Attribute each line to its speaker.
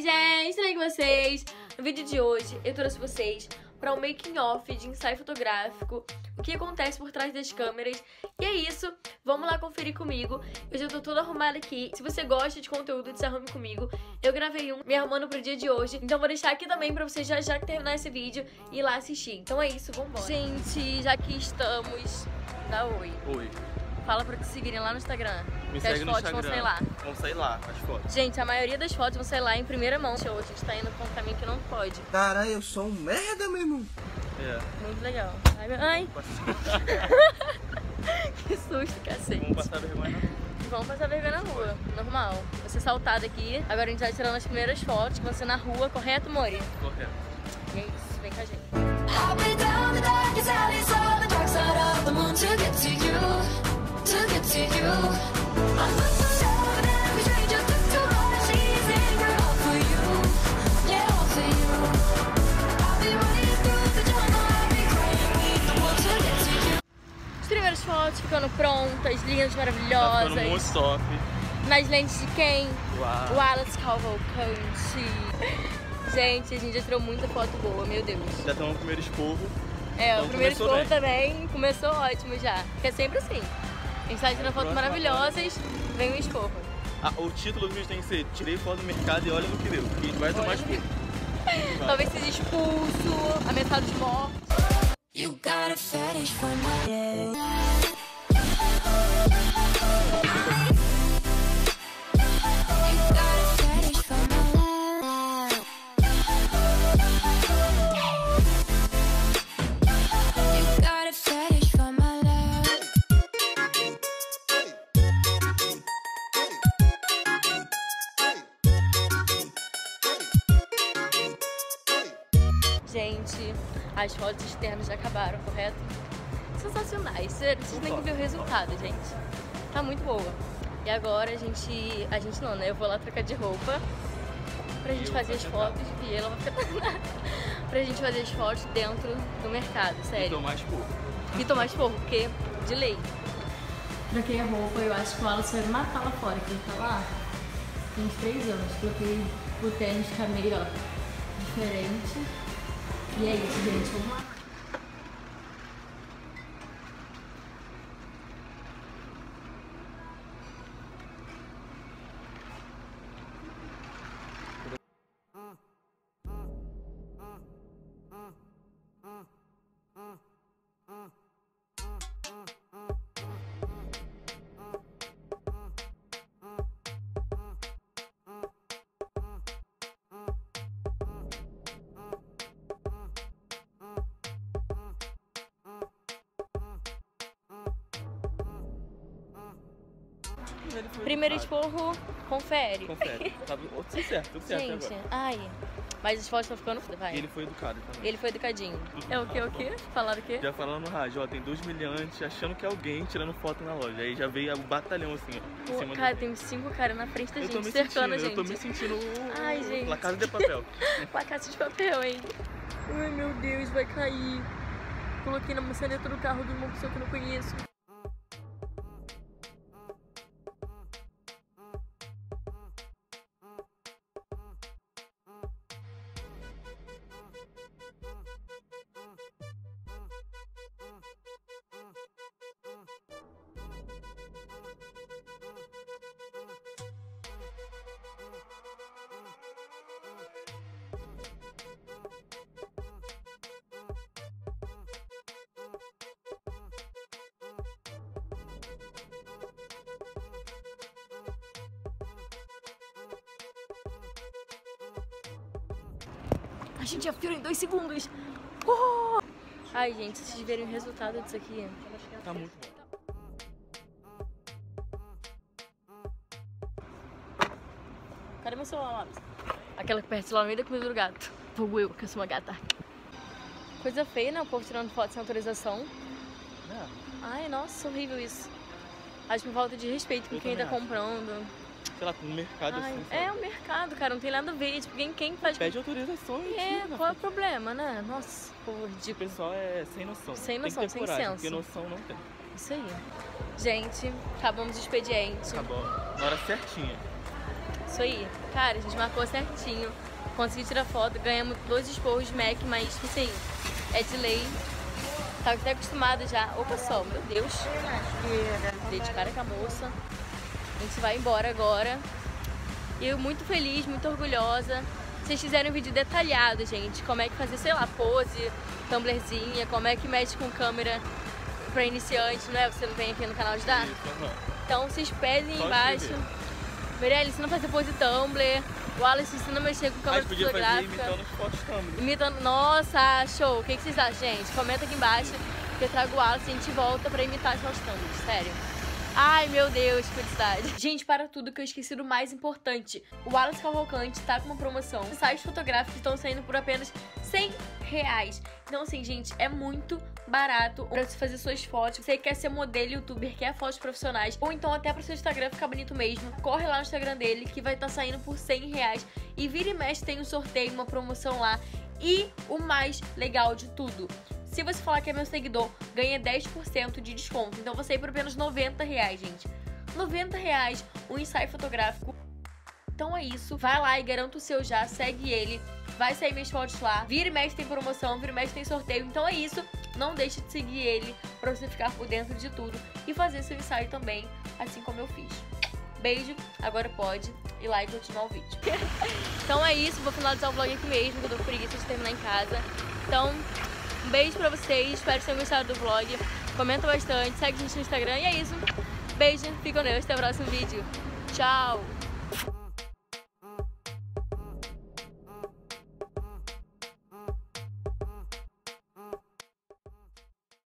Speaker 1: Oi, gente, tudo bem com vocês? No vídeo de hoje, eu trouxe vocês para um making off de ensaio fotográfico, o que acontece por trás das câmeras. E é isso, vamos lá conferir comigo. Eu já tô toda arrumada aqui. Se você gosta de conteúdo de Se Arrume Comigo, eu gravei um me arrumando pro dia de hoje. Então vou deixar aqui também pra você já já terminar esse vídeo e ir lá assistir. Então é isso, vambora. Gente, já que estamos... Dá oi.
Speaker 2: Oi.
Speaker 1: Fala pra te seguirem lá no Instagram.
Speaker 2: Me
Speaker 1: que
Speaker 2: segue
Speaker 1: as
Speaker 2: no
Speaker 1: fotos
Speaker 2: Instagram.
Speaker 1: vão sair lá.
Speaker 2: Vão sair lá, as fotos.
Speaker 1: Gente, a maioria das fotos vão sair lá em primeira mão. Show, a gente tá indo pra um caminho que não pode.
Speaker 3: Caralho, eu sou um merda, meu irmão.
Speaker 2: É.
Speaker 1: Muito legal. Ai, meu- ai que susto, cacete.
Speaker 2: Vamos passar vergonha na rua.
Speaker 1: Vamos passar vergonha na rua, normal. Vou ser saltada aqui. Agora a gente vai tirando as primeiras fotos, que ser na rua, correto, Mori?
Speaker 2: Correto.
Speaker 1: E é isso, vem com a gente.
Speaker 4: I'll be down the darkest alleys on
Speaker 1: fotos ficando prontas, lindas,
Speaker 2: Tá
Speaker 1: maravilhosas.
Speaker 2: muito top.
Speaker 1: Nas lentes de quem?
Speaker 2: Uau.
Speaker 1: Wallace Cavalcante. Gente, a gente já tirou muita foto boa, meu Deus.
Speaker 2: Já estamos no primeiro esporro.
Speaker 1: É,
Speaker 2: Então
Speaker 1: o primeiro esporro
Speaker 2: bem.
Speaker 1: também começou ótimo já. Porque é sempre assim. A gente tá tirando fotos maravilhosas, vem o esporro.
Speaker 2: Ah, o título do vídeo tem que ser Tirei foto do mercado e olha no que deu. Que a gente vai tomar esporro.
Speaker 1: Talvez seja expulso, ameaçado de morte.
Speaker 4: You got a fetish for my love.
Speaker 1: Gente, as fotos externas já acabaram, correto? Sensacionais. Vocês têm que ver o resultado, gente. Tá muito boa. E agora a gente. A gente não, né? Eu vou lá trocar de roupa pra gente fazer as fotos. E ela vai ficar. pra gente fazer as fotos dentro do mercado,
Speaker 2: E
Speaker 1: sério.
Speaker 2: tomar esporro.
Speaker 1: E tomar esporro, porque de lei. Troquei a roupa, eu acho que o Wallace vai me matar lá fora, que ele tá lá. Tem uns três anos. Troquei o tênis, ficar meio, ó, diferente. E é isso, gente. Vamos Primeiro esporro, confere.
Speaker 2: Confere. Tá tudo certo, tudo certo
Speaker 1: Gente,
Speaker 2: agora.
Speaker 1: ai. Mas as fotos estão ficando foda, vai.
Speaker 2: E ele foi educado também.
Speaker 1: Ele foi educadinho. É o que, o que? Falaram o quê?
Speaker 2: Já falando no rádio, ó, tem dois miliantes achando que é alguém tirando foto na loja. Aí já veio o batalhão assim, ó. em
Speaker 1: Pô,
Speaker 2: cima
Speaker 1: cara,
Speaker 2: do...
Speaker 1: tem uns cinco caras na frente da
Speaker 2: Eu tô
Speaker 1: gente,
Speaker 2: me
Speaker 1: cercando
Speaker 2: sentindo,
Speaker 1: a
Speaker 2: eu tô me
Speaker 1: gente.
Speaker 2: sentindo
Speaker 1: Ai, gente.
Speaker 2: La Casa de Papel.
Speaker 1: Placaça de papel, hein? Ai, meu Deus, vai cair. Coloquei na maçaneta do carro de uma pessoa que eu não conheço. A gente já virou em dois segundos. Oh! Ai, gente, se vocês verem o resultado disso aqui.
Speaker 2: Tá muito bom.
Speaker 1: Cadê meu celular, Labs? Aquela que perde o celular no meio da comida do gato. Fogo eu, que eu sou uma gata. Coisa feia, né? O povo tirando foto sem autorização.
Speaker 2: É,
Speaker 1: Ai, nossa, horrível isso. Acho que falta de respeito com
Speaker 2: Eu
Speaker 1: quem tá
Speaker 2: acho. Sei lá, no mercado
Speaker 1: Ai,
Speaker 2: assim.
Speaker 1: é
Speaker 2: sabe?
Speaker 1: o mercado, cara, não tem nada a ver. Tipo, quem, quem faz.
Speaker 2: Pede autorização e
Speaker 1: É,
Speaker 2: tira.
Speaker 1: qual é o problema, né? Nossa, povo
Speaker 2: O
Speaker 1: ridículo.
Speaker 2: pessoal é sem noção.
Speaker 1: Sem
Speaker 2: Tem que
Speaker 1: noção,
Speaker 2: ter
Speaker 1: sem
Speaker 2: coragem,
Speaker 1: senso.
Speaker 2: Porque noção não tem.
Speaker 1: Isso aí. Gente, acabamos o expediente.
Speaker 2: Acabou. Na hora certinha.
Speaker 1: Isso aí. Cara, a gente marcou certinho. Consegui tirar foto, ganhamos dois esporros de Mac, mas assim, é de lei. Tava até acostumada já. Opa só, meu Deus. Dei de cara com a moça. A gente vai embora agora. E eu muito feliz, muito orgulhosa. Vocês fizeram um vídeo detalhado, gente. Como é que fazer, sei lá, pose, tumblerzinha, como é que mexe com câmera pra iniciante, não é? Você não vem aqui no canal ajudar?
Speaker 2: Isso, aham.
Speaker 1: Então vocês pedem
Speaker 2: Só
Speaker 1: embaixo. Mirelle, ensina a fazer pose Tumblr. O Wallace ensina a mexer com câmera fotográfica.
Speaker 2: imitando os fotos.
Speaker 1: Imitando. Nossa, show! O que, que vocês acham, gente? Comenta aqui embaixo que eu trago o Wallace e a gente volta pra imitar as nossas thumbs, sério. Ai, meu Deus, felicidade. Gente, para tudo que eu esqueci do mais importante. O Wallace Cavalcante tá com uma promoção. Sites fotográficos estão saindo por apenas 100 reais. Então, assim, gente, é muito barato pra você fazer suas fotos. Você quer ser modelo, youtuber, quer fotos profissionais, ou então até pro seu Instagram ficar bonito mesmo. Corre lá no Instagram dele que vai estar saindo por 100 reais. E vira e mexe tem um sorteio, uma promoção lá. E o mais legal de tudo. Se você falar que é meu seguidor, ganha 10% de desconto. Então você ir por apenas 90 reais, gente. 90 reais, um ensaio fotográfico. Então é isso. Vai lá e garanta o seu já, segue ele. Vai sair minhas fotos lá. Vira e mexe tem promoção, vira e mexe tem sorteio. Então é isso. Não deixe de seguir ele pra você ficar por dentro de tudo e fazer seu ensaio também, assim como eu fiz. Beijo, agora pode ir lá e continuar o vídeo. então é isso, vou finalizar o vlog aqui mesmo, que eu tô com preguiça de terminar em casa. Então, um beijo pra vocês, espero que tenham gostado do vlog. Comenta bastante, segue a gente no Instagram e é isso. Beijo, fica com Deus, até o próximo vídeo. Tchau!